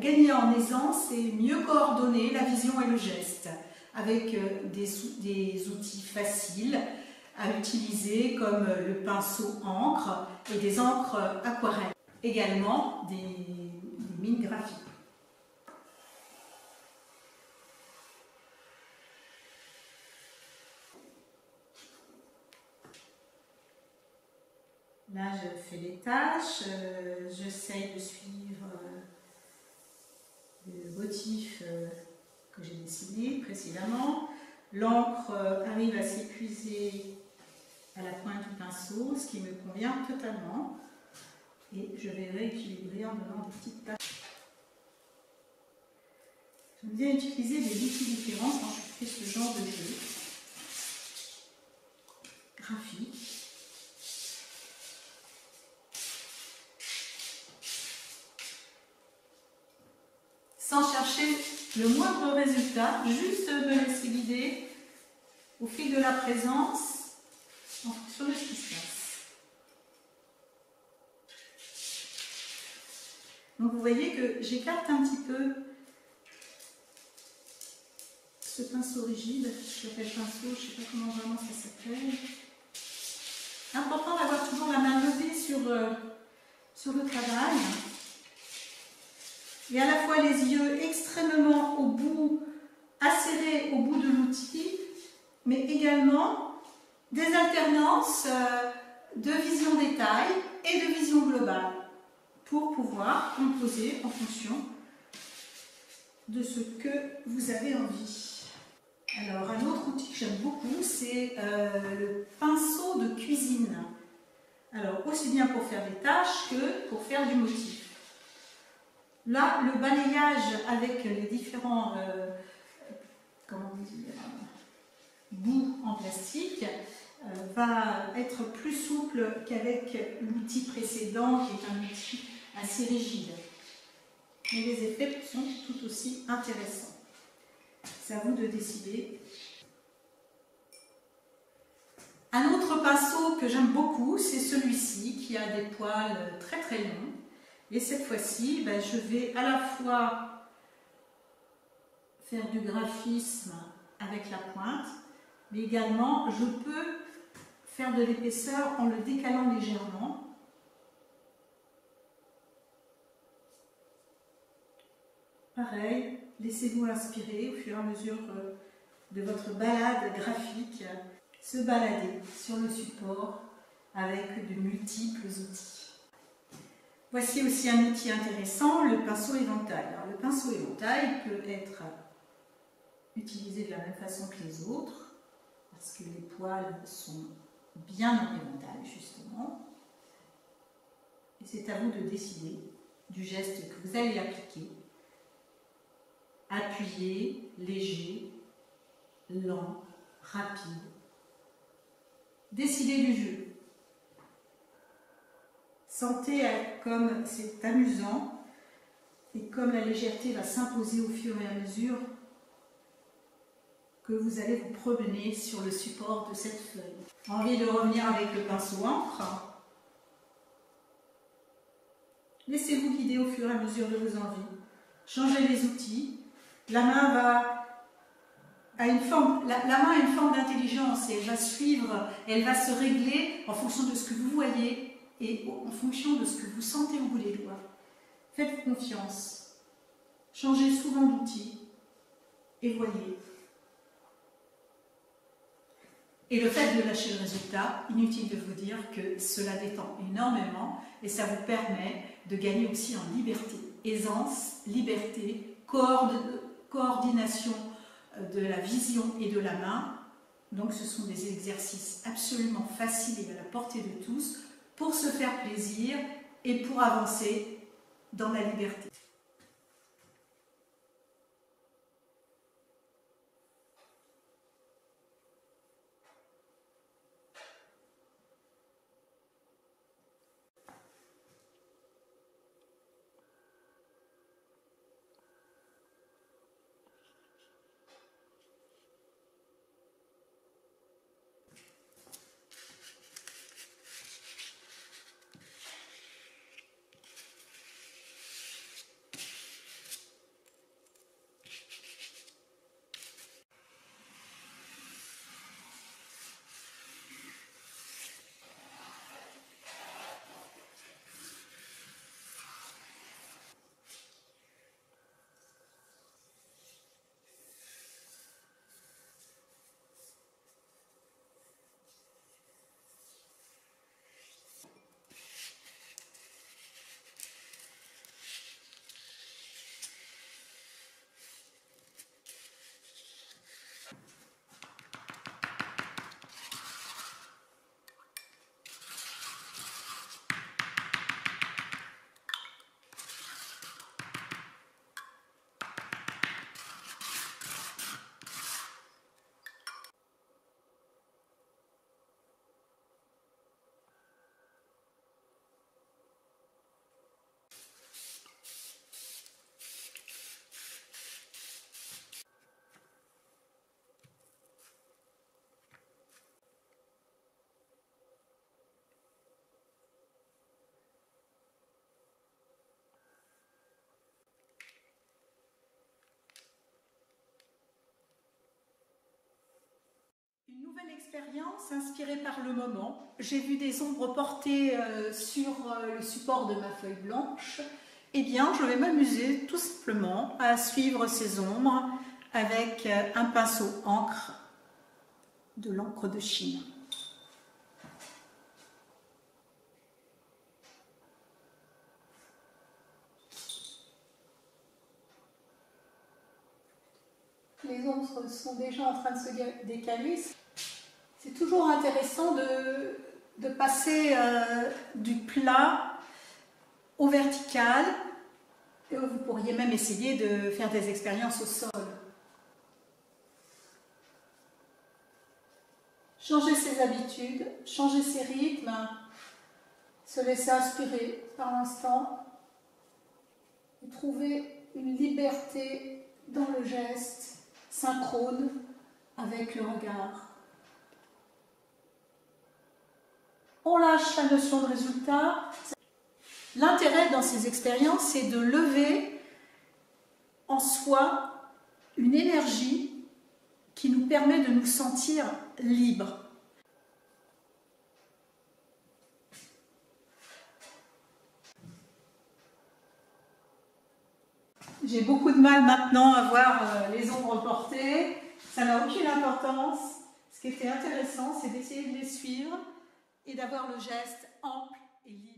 gagner en aisance et mieux coordonner la vision et le geste avec euh, des, des outils faciles à utiliser comme le pinceau encre et des encres aquarelles. Également des, mines graphiques. Là, je fais les tâches, euh, j'essaye de suivre euh, euh, que j'ai dessiné précédemment. L'encre arrive à s'épuiser à la pointe du pinceau, ce qui me convient totalement. Et je vais rééquilibrer en donnant des petites tâches. J'aime bien utiliser des outils différents quand je fais ce genre de jeu graphique. Le moindre résultat, juste me laisser guider au fil de la présence en fonction de ce qui se passe. Donc vous voyez que j'écarte un petit peu ce pinceau rigide, je pinceau, je ne sais pas comment vraiment ça s'appelle. Important d'avoir toujours la main levée sur, euh, sur le travail et à la fois les yeux extrêmement au bout, acérés au bout de l'outil, mais également des alternances euh, de vision détail et de vision globale pour pouvoir composer en fonction de ce que vous avez envie. Alors un autre outil que j'aime beaucoup, c'est euh, le pinceau de cuisine. Alors aussi bien pour faire des tâches que pour faire du motif. Là, le balayage avec les différents euh, dire, bouts en plastique euh, va être plus souple qu'avec l'outil précédent qui est un outil assez rigide. Mais les effets sont tout aussi intéressants. C'est à vous de décider. Un autre pinceau que j'aime beaucoup, c'est celui-ci qui a des poils très très longs et cette fois-ci, ben, je vais à la fois faire du graphisme avec la pointe, mais également je peux faire de l'épaisseur en le décalant légèrement. Pareil, laissez-vous inspirer au fur et à mesure euh, de votre balade graphique, se balader sur le support avec de multiples outils. Voici aussi un outil intéressant, le pinceau éventail. Le pinceau éventail peut être utilisé de la même façon que les autres, parce que les poils sont bien en justement. Et c'est à vous de décider du geste que vous allez appliquer. Appuyé, léger, lent, rapide. Décidez du jeu. Sentez comme c'est amusant et comme la légèreté va s'imposer au fur et à mesure que vous allez vous promener sur le support de cette feuille. Envie de revenir avec le pinceau encre Laissez-vous guider au fur et à mesure de vos envies. Changez les outils. La main une forme, la, la main a une forme d'intelligence et elle va suivre, elle va se régler en fonction de ce que vous voyez et en fonction de ce que vous sentez au bout des doigts. Faites confiance. Changez souvent d'outil et voyez. Et le fait de lâcher le résultat, inutile de vous dire que cela détend énormément et ça vous permet de gagner aussi en liberté. Aisance, liberté, coordination euh, de la vision et de la main. Donc ce sont des exercices absolument faciles et à la portée de tous pour se faire plaisir et pour avancer dans la liberté. Expériences inspirées par le moment. J'ai vu des ombres portées euh, sur euh, le support de ma feuille blanche. Eh bien, je vais m'amuser tout simplement à suivre ces ombres avec euh, un pinceau encre de l'encre de Chine. Les ombres sont déjà en train de se décaler. C'est toujours intéressant de, passer euh, du plat au vertical. Et vous pourriez même essayer de faire des expériences au sol. Changer ses habitudes, changer ses rythmes, se laisser inspirer par l'instant trouver une liberté dans le geste synchrone avec le regard. On lâche la notion de résultat. L'intérêt dans ces expériences, c'est de lever en soi une énergie qui nous permet de nous sentir libres. J'ai beaucoup de mal maintenant à voir euh, les ombres portées. Ça n'a aucune importance. Ce qui était intéressant, c'est d'essayer de les suivre et d'avoir le geste ample et libre.